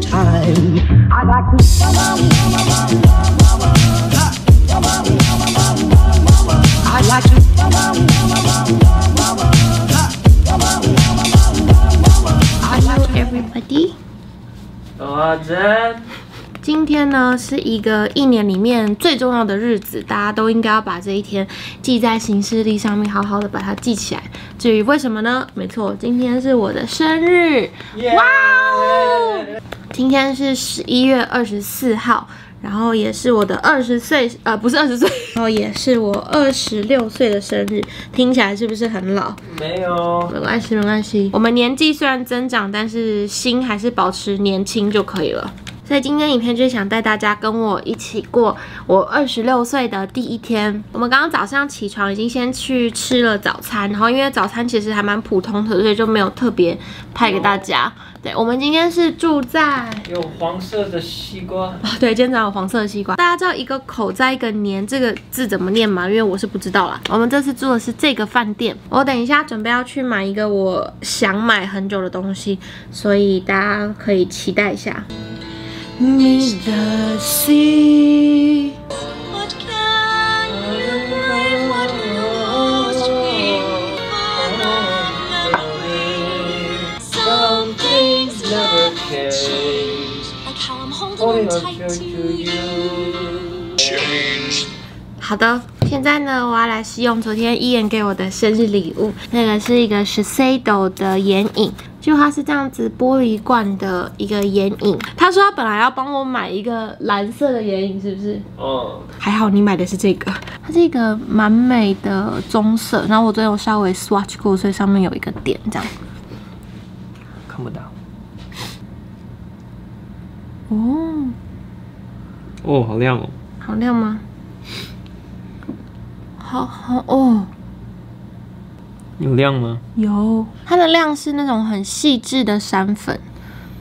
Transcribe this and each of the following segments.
time. I like to. I like to. Hello everybody，阿珍，今天呢是一个一年里面最重要的日子，大家都应该要把这一天记在行事历上面，好好的把它记起来。至于为什么呢？没错，今天是我的生日，哇哦！今天是十一月二十四号，然后也是我的二十岁，呃，不是二十岁，然后也是我二十六岁的生日，听起来是不是很老？没有，没关系，没关系。我们年纪虽然增长，但是心还是保持年轻就可以了。所以今天影片就是想带大家跟我一起过我二十六岁的第一天。我们刚刚早上起床，已经先去吃了早餐，然后因为早餐其实还蛮普通的，所以就没有特别拍给大家。对，我们今天是住在有黄色的西瓜，哦，对，今天早上有黄色的西瓜。大家知道一个口在一个年这个字怎么念吗？因为我是不知道啦。我们这次住的是这个饭店，我等一下准备要去买一个我想买很久的东西，所以大家可以期待一下。Meet the sea。What can you bring? What most beautiful Some things never change. Like how I'm holding Holding tight to you. you. 好的，现在呢，我要来试用昨天伊言给我的生日礼物，那个是一个 Shiseido 的眼影，就它是这样子玻璃罐的一个眼影。他说他本来要帮我买一个蓝色的眼影，是不是？哦，还好你买的是这个，它是一个蛮美的棕色，然后我昨天有稍微 swatch 过，所以上面有一个点这样。看不到。哦，哦，好亮哦。好亮吗？好好哦。有亮吗？有，它的亮是那种很细致的闪粉，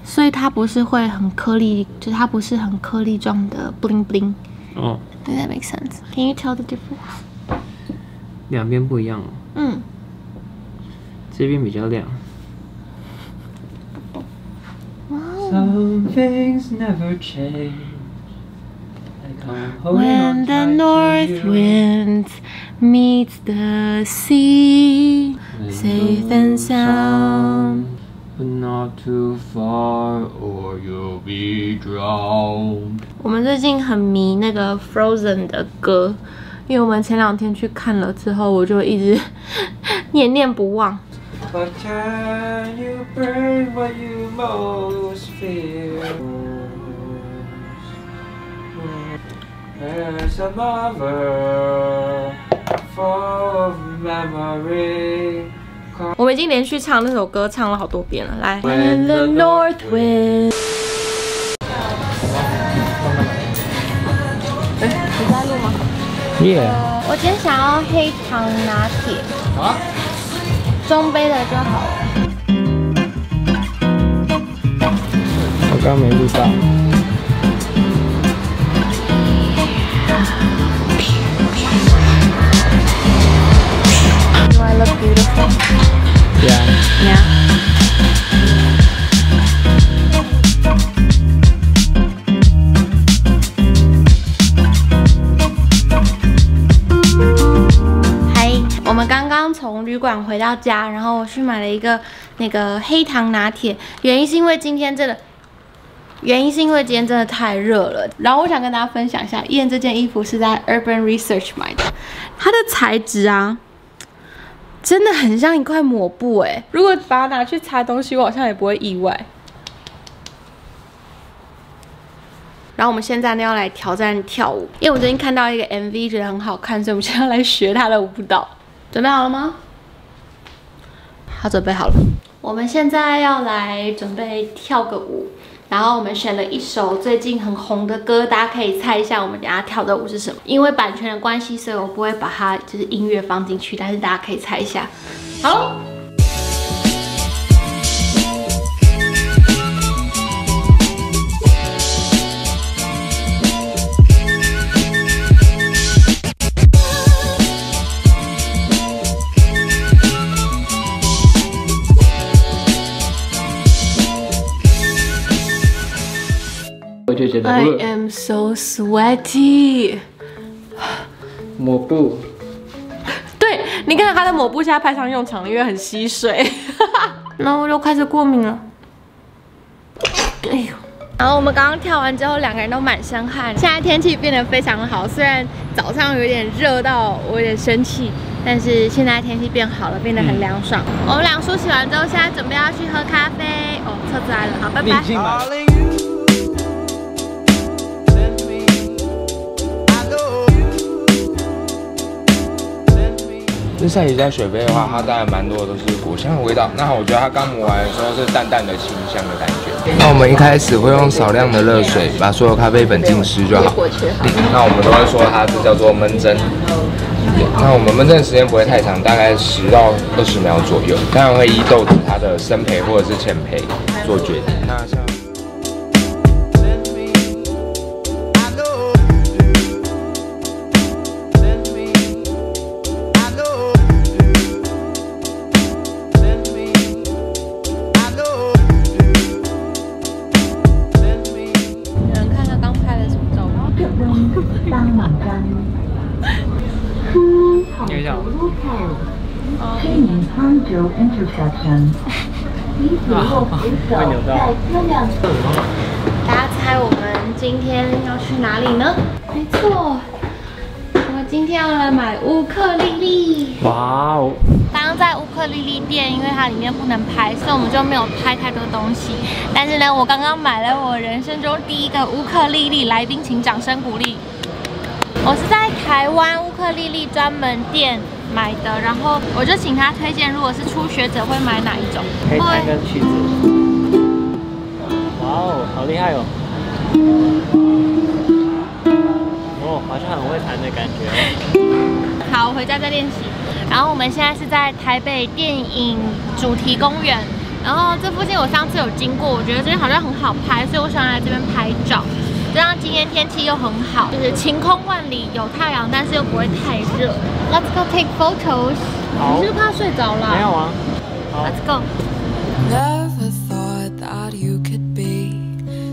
所以它不是会很颗粒，就它不是很颗粒状的 bling bling。哦，Does that make sense? Can you tell the difference? 两边不一样哦。嗯，这边比较亮。Some things never change. Like I'm holding When on the tight to north you. wind meets the sea, When safe the and sound. But not too far or you'll be drowned. 我们最近很迷那个 Frozen 的歌，因为我们前两天去看了之后，我就一直念念不忘。 But can you bring what you most fear? 我们已经连续唱那首歌，唱了好多遍了。来。哎，你在录吗？耶。我今天想要黑糖拿铁。啊？中杯的就好了。我刚没录到。家，然后我去买了一个那个黑糖拿铁，原因是因为今天真的，原因是因为今天真的太热了。然后我想跟大家分享一下，燕这件衣服是在 Urban Research 买的，它的材质啊，真的很像一块抹布哎。如果把它拿去擦东西，我好像也不会意外。然后我们现在呢要来挑战跳舞，因为我最近看到一个 MV 觉得很好看，所以我们现在要来学他的舞蹈。准备好了吗？他，准备好了。我们现在要来准备跳个舞，然后我们选了一首最近很红的歌，大家可以猜一下我们等下跳的舞是什么。因为版权的关系，所以我不会把它就是音乐放进去，但是大家可以猜一下。好。I 呃 am so sweaty。抹布，对，你看它的抹布现在派上用场了，因为很吸水。然后我就开始过敏了。哎呦！然后我们刚刚跳完之后，两个人都满身汗。现在天气变得非常好，虽然早上有点热到我有点生气，但是现在天气变好了，变得很凉爽。我们俩梳洗完之后，现在准备要去喝咖啡。哦，车子来了，好，拜拜。日晒鱼在水杯的话，它当然蛮多的都是果香的味道。那我觉得它刚磨完的时候是淡淡的清香的感觉。那我们一开始会用少量的热水把所有咖啡粉浸湿就好。那我们都会说它是叫做焖蒸。那我们焖蒸的时间不会太长，大概十到二十秒左右。当然会依豆子它的生培或者是浅培做决定。那像 Hangzhou intersection. 会扭到。大家猜我们今天要去哪里呢？没错，我们今天要来买乌克丽丽。哇哦，刚刚在乌克丽丽店，因为它里面不能拍，所以我们就没有拍太多东西。但是呢，我刚刚买了我人生中第一个乌克丽丽，来宾请掌声鼓励。我是在台湾乌克丽丽专门店买的，然后我就请他推荐，如果是初学者会买哪一种？可以弹跟曲子。哇哦，好厉害哦！哦，好像很会弹的感觉哦。好，我回家再练习。然后我们现在是在台北电影主题公园，然后这附近我上次有经过，我觉得这边好像很好拍，所以我想来这边拍照。加上今天天气又很好，就是晴空万里，有太阳，但是又不会太热。Let's go take photos。好你是不是快要睡着了？没有啊。Let's go。Never thought that you could be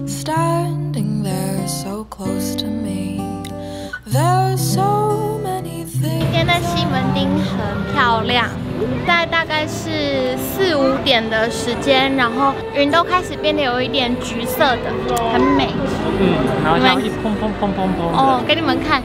standing there so close to me. There's so many 今天.的西门町很漂亮，在大概是四五点的时间，然后云都开始变得有一点橘色的，很美。嗯，然后像一砰砰砰砰砰。哦，给你们看。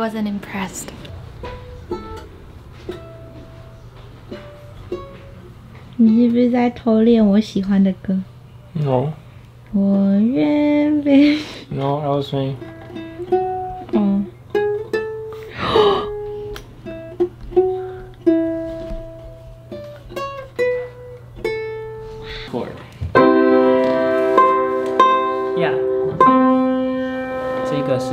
wasn't impressed。你是不是在偷练我喜欢的歌？ No, 我愿被 no, I was saying. 哦， chord. Yeah，这个是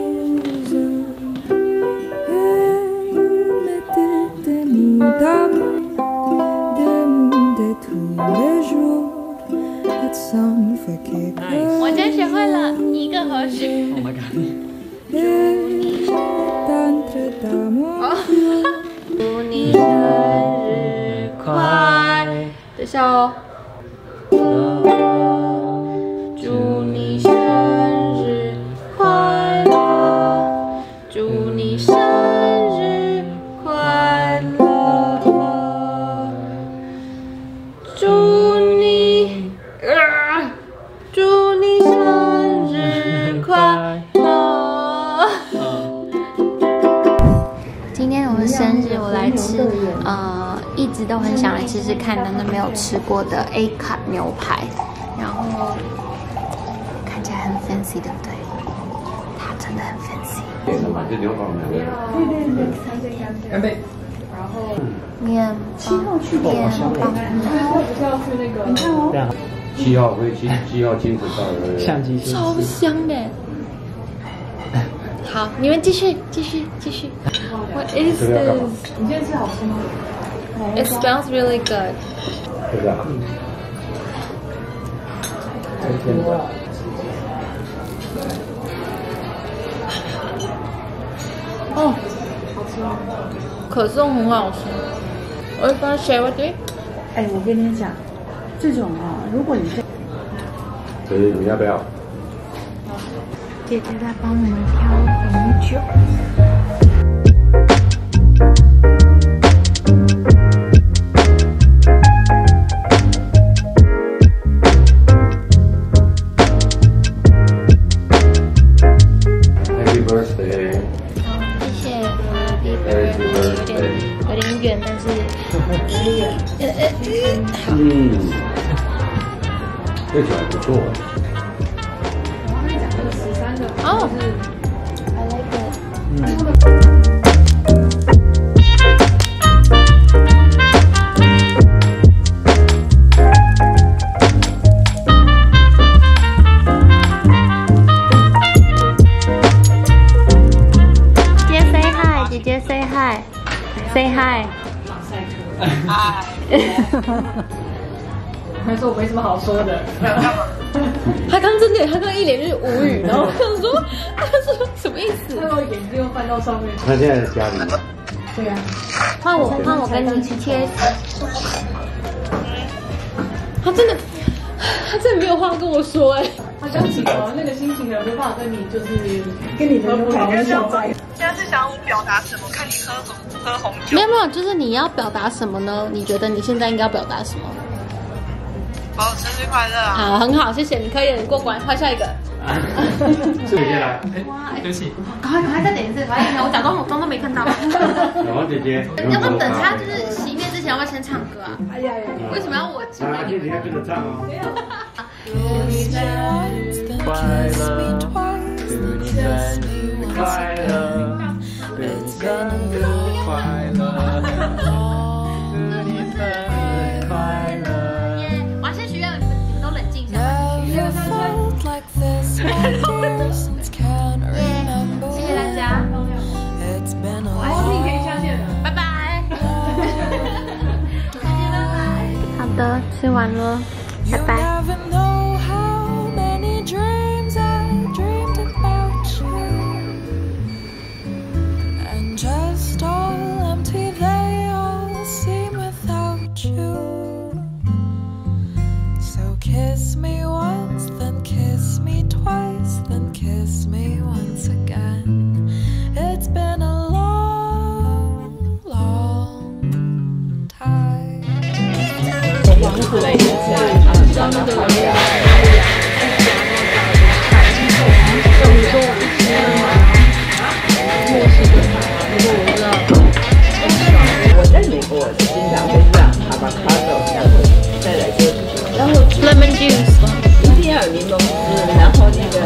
一个和弦。Oh my god。d'entre d'amour. 祝你生日快！等一下哦。是我来吃，呃，一直都很想来吃吃看，但是没有吃过的 A 卡牛排，然后看起来很 fancy，对不对？它真的很 fancy。面包，面包，七号会七七号金子到的相机超香的。好，你们继续，继续，继续。What is this? 你今天吃好吃吗？It smells really good. 对不对？哦，好吃吗？可颂很好吃。我会帮谁？我对。哎，我跟你讲，这种啊，如果你是所以你要不要？姐姐在帮我们挑红酒。有点远，但是呃呃呃，好。嗯，味道还不错。哦，I like it。姐 hi，say hi。还 说我没什么好说的。他刚真的，他刚一脸就是无语，然后我想说，他说什么意思？他把我眼睛又翻到上面。他现在在家里吗？对呀、换我，换我跟你去切。他真的，他真的没有话跟我说哎。他刚起床那个心情可能没办法跟你就是跟你的牛排小在。现在是想要我表达什么？看你喝什么，喝红酒。没有没有，就是你要表达什么呢？你觉得你现在应该要表达什么？哦，生日快乐啊！好，很好，谢谢，你可以你过关，换下一个。这个先来。哇，对不起。赶快赶快再点一次，快点！我假装我装都没看到。小王姐姐，要不等他就是熄灭之前，要不要先唱歌啊？哎呀呀！为什么要我？啊，姐姐跟着唱哦。Kissed me once, then kissed me twice, then kissed me once again. It's been a long 我要先许愿，你们你们都冷静一下。Never felt like this, my dear, since can't remember. 谢谢大家，It's been a 你可以 long 下线了。拜拜。好的，吃完了，拜 You 拜。never